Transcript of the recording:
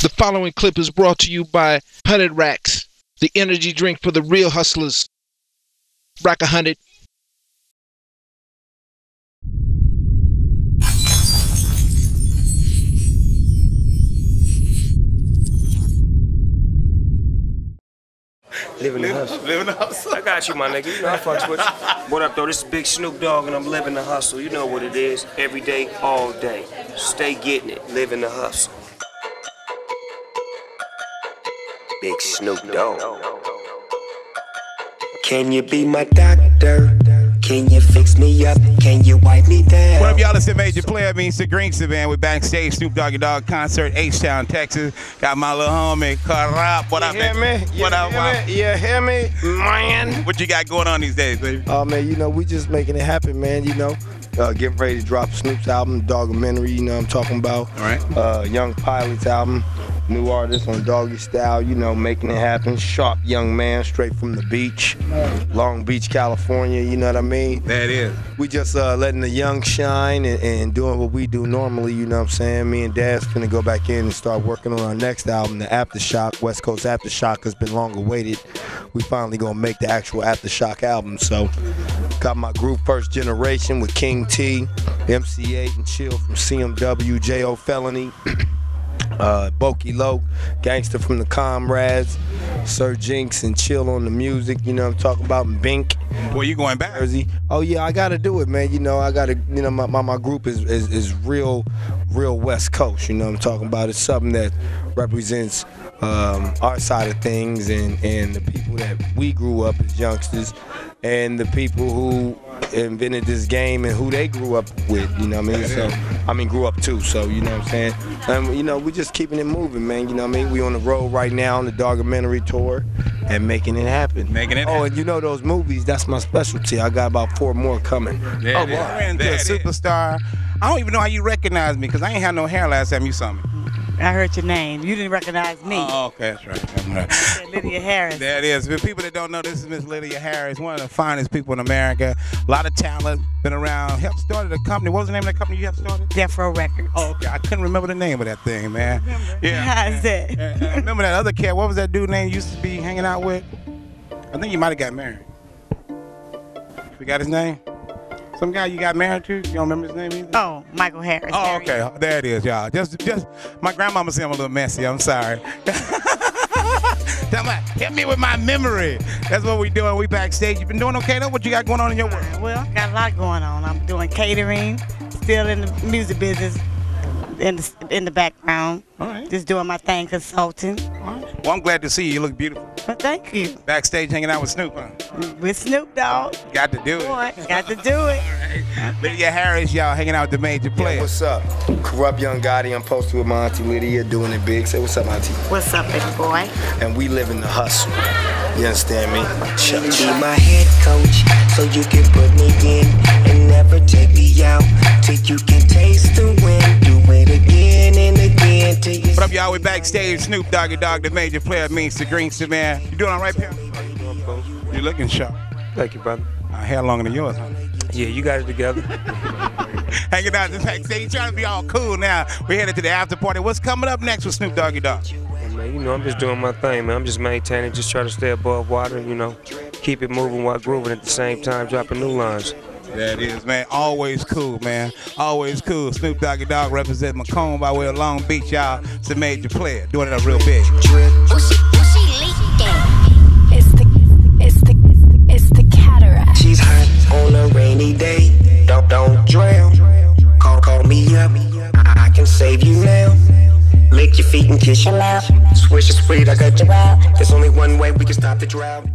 The following clip is brought to you by 100 Racks, the energy drink for the real hustlers. Rack a 100. Living the hustle. Living the hustle. I got you, my nigga. You know I fucks with you. What up, though? This is Big Snoop Dogg, and I'm living the hustle. You know what it is. Every day, all day. Stay getting it. Living the hustle. Big Snoop Dogg. Can you be my doctor? Can you fix me up? Can you wipe me down? What up, y'all? It's the major player, means the Grinks man. We're backstage, Snoop Doggy Dogg concert, H-Town, Texas. Got my little homie, Kurupt. What up, You hear man? me? You What up, hear man? me? You hear me, man? What you got going on these days, baby? Oh man, you know we just making it happen, man. You know, uh, getting ready to drop Snoop's album, Doggumentary. You know what I'm talking about. All right. Uh, Young Pilot's album, new artist on Doggystyle. You know, making it happen. Sharp young man, straight from the beach, Long Beach, California. You know what I mean? That is. We just uh, letting the young shine and, and doing what we do normally, you know what I'm saying? Me and Daz gonna go back in and start working on our next album, the Aftershock, West Coast Aftershock has been long awaited. We finally gonna make the actual Aftershock album. So got my group First Generation with King T, MC Eiht and Chill from CMW, J.O. Felony. Uh, Boki Loke, Gangster from the Comrades, Sir Jinx and Chill on the music, you know what I'm talking about, and Bink. Boy, you going back? Jersey. Oh yeah, I gotta do it, man. You know, I gotta. You know, my, my, my group is, is is real, real West Coast. You know what I'm talking about? It's something that represents um, our side of things and and the people that we grew up as youngsters, and the people who invented this game and who they grew up with. You know what I mean? So I mean, grew up too. So you know what I'm saying? And you know, we just keeping it moving, man. You know what I mean? We on the road right now on the Doggumentary tour and making it happen. Making it Oh, and you know those movies? That's my specialty. I got about four more coming. There oh, it is. boy. Man, You're a there it is. superstar. I don't even know how you recognize me because I ain't had no hair last time you saw me. I heard your name. You didn't recognize me. Oh, okay, that's right. That's right. Lydia Harris. There it is. For people that don't know, this is Miss Lydia Harris, one of the finest people in America. A lot of talent, been around. Helped started a company. What was the name of that company you helped started? Death Row Records. Oh, okay. I couldn't remember the name of that thing, man. Yeah. How's that? And- and remember that other cat? What was that dude name you used to be hanging out with? I think you might have got married. We got his name? Some guy you got married to? You don't remember his name either? Oh, Michael Harris. Oh, okay. There it is, y'all. Just, just my grandmama said I'm a little messy. I'm sorry. Tell me, hit me with my memory. That's what we doing. We backstage. You been doing okay though? What you got going on in your world? is. Well, got a lot going on. I'm doing catering, still in the music business, in the in the background. All right. Just doing my thing, consulting. All right. Well, I'm glad to see you. You look beautiful. But thank you. Backstage hanging out with Snoop. Huh? With Snoop Dogg. Got to do it. Got to do it. Lydia Harris, y'all hanging out with the major Yeah, what's up? Kurupt Young Gotti. I'm posted with my auntie Lydia, doing it big. Say what's up, auntie? What's up, big boy? And we live in the hustle. You understand me? Shut Be my head coach, so you can put me in you. What up, y'all? We backstage. Snoop Doggy Dogg, the major player, means the Greenster man. You doing all right, Pam? You looking sharp. Thank you, brother. Uh, hair longer than yours, huh? Yeah, you got it together. Hanging out in the backstage, trying to be all cool now. We're headed to the after party. What's coming up next with Snoop Doggy Dogg? Man, you know, I'm just doing my thing, man. I'm just maintaining, just trying to stay above water, you know, keep it moving while grooving at the same time, dropping new lines. That is, man. Always cool, man. Always cool. Snoop Doggy Dogg represent Macomb by way of Long Beach, y'all. It's a major player. Doing it up real big. Drip. Ushi, Ushi leaking. It's the, it's the, it's the cataract. She's hot on a rainy day. Don't, don't drown. Call, call me up. I, I can save you now. Lick your feet and kiss your mouth. Swish is sweet, I got you out. There's only one way we can stop the drought.